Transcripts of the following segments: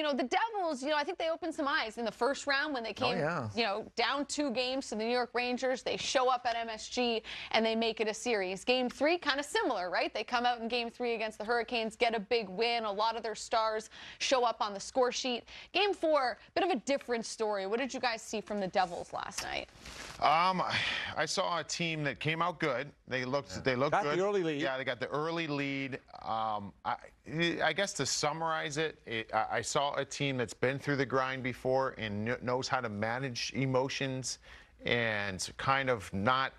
you know, the Devils, you know, I think they opened some eyes in the first round when they came, Oh, came, yeah. you know, down two games to the New York Rangers. They show up at MSG and they make it a series. Game three, kind of similar, right? They come out in game three against the Hurricanes, get a big win. A lot of their stars show up on the score sheet. Game four, bit of a different story. What did you guys see from the Devils last night? Um, I saw a team that came out good. They looked, they looked Got the early lead. Yeah, they got the early lead. Um, I, I guess to summarize it, it, I I saw a team that's been through the grind before and kn- knows how to manage emotions and kind of not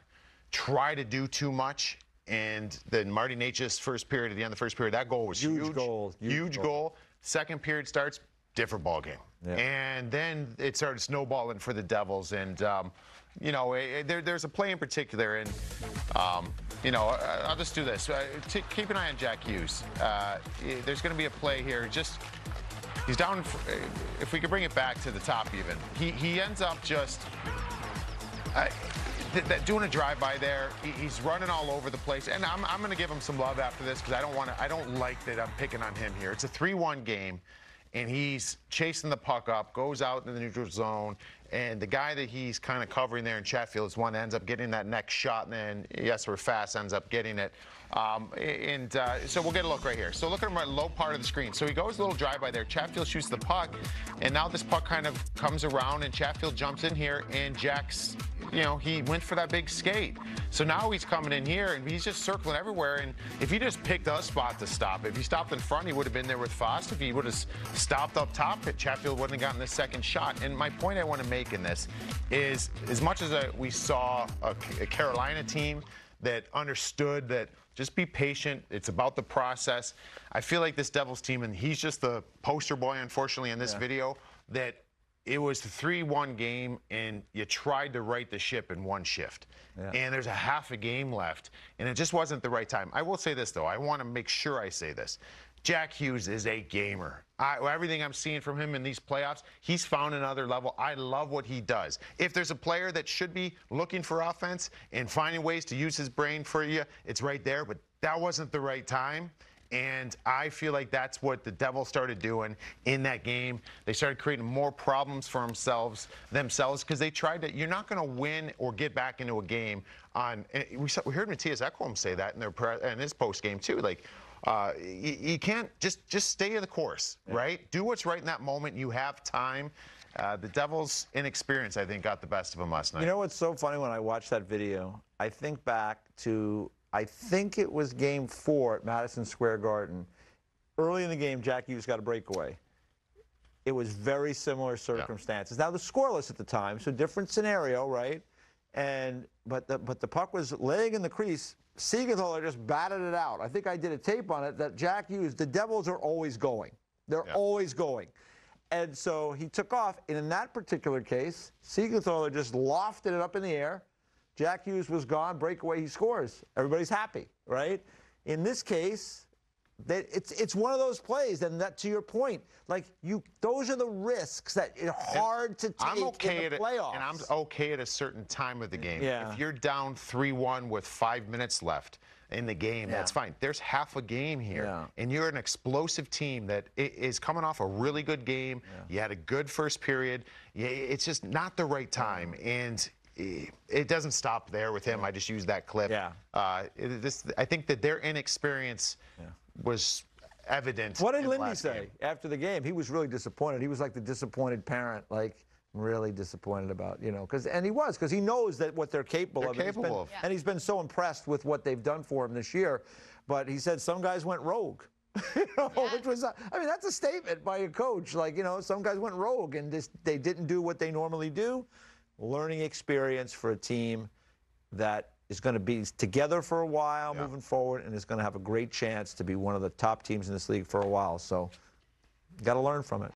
try to do too much. And then Marty Nature's first period, at the end of the first period, that goal was Huge huge. goal, huge Huge goal. goal. Second period starts, different ball game. Yeah. And then it started snowballing for the Devils. And, um, you know, eh, eh, there, there's a play in particular. And, um, you know, I- I'll just do this. Uh, keep an eye on Jack Hughes. Uh, eh, there's going to be a play here. Just, he's down. If we could bring it back to the top, even, he, he ends up just. I, th- that doing a drive-by there, he- he's running all over the place, and I'm, I'm going to give him some love after this because I don't want to. I don't like that I'm picking on him here. It's a 3-1 game, and he's chasing the puck up, goes out in the neutral zone, and the guy that he's kind of covering there in Chatfield is one that ends up getting that next shot, and then Jesper Fast ends up getting it. Um, and uh, so we'll get a look right here. So look at him right low part of the screen. So he goes a little drive-by there. Chatfield shoots the puck, and now this puck kind of comes around, and Chatfield jumps in here, and Jack's you know, he went for that big skate. So now he's coming in here and he's just circling everywhere. And if he just picked a spot to stop, if he stopped in front, he would have been there with Fast. If he would have stopped up top, Chatfield wouldn't have gotten the second shot. And my point I want to make in this is as much as uh, we saw a, a Carolina team that understood that just be patient. It's about the process. I feel like this Devils team, and he's just the poster boy, unfortunately, in this video, that it was the 3-1 game and you tried to right the ship in one shift. Yeah. and there's a half a game left and it just wasn't the right time. I will say this though. I want to make sure i say this. Jack hughes is a gamer. I, everything i'm seeing from him in these playoffs he's found another level. I love what he does. If there's a player that should be looking for offense and finding ways to use his brain for you it's right there but that wasn't the right time and I feel like that's what the Devils started doing in that game. They started creating more problems for themselves themselves because they tried to. You're not going to win or get back into a game on. We, saw, we heard Matthias Ekholm say that in their pre, in his post game too. Like. Uh, you, you can't just just stay in the course, right? Do what's right in that moment. You have time. Uh, the Devils' inexperience, I think, got the best of them last night. You know what's so funny when I watch that video? I think back to I think it was Game Four at Madison Square Garden. Early in the game, Jack Hughes got a breakaway. It was very similar circumstances. Now the scoreless at the time, so different scenario, right? And but the but the puck was laying in the crease. Siegenthaler just batted it out. I think I did a tape on it that Jack Hughes. The Devils are always going. They're Yeah. always going. And so he took off. And in that particular case, Siegenthaler just lofted it up in the air. Jack Hughes was gone. Breakaway, he scores. Everybody's happy, right? In this case, that it's it's one of those plays, and that to your point, like you, those are the risks that are hard to take I'm okay in the it, playoffs. and I'm okay at a certain time of the game. Yeah. If you're down 3-1 with five minutes left in the game, that's fine. There's half a game here, Yeah. and you're an explosive team that is coming off a really good game. You had a good first period. Yeah, It's just not the right time, and i- it doesn't stop there with him. I just used that clip. Yeah. Uh, this, I think that their inexperience was evident. What did Lindy say game. after the game? He was really disappointed. He was like the disappointed parent, like really disappointed about, you know, because and he was because he knows that what they're capable They're of. and he's been- capable of. Yeah. And he's been so impressed with what they've done for him this year. But he said some guys went rogue. you know, Yeah. which was, I mean, that's a statement by a coach. Like, you know, some guys went rogue and just, they didn't do what they normally do. Learning experience for a team that is going to be together for a while Yeah. moving forward and is going to have a great chance to be one of the top teams in this league for a while. So, got to learn from it.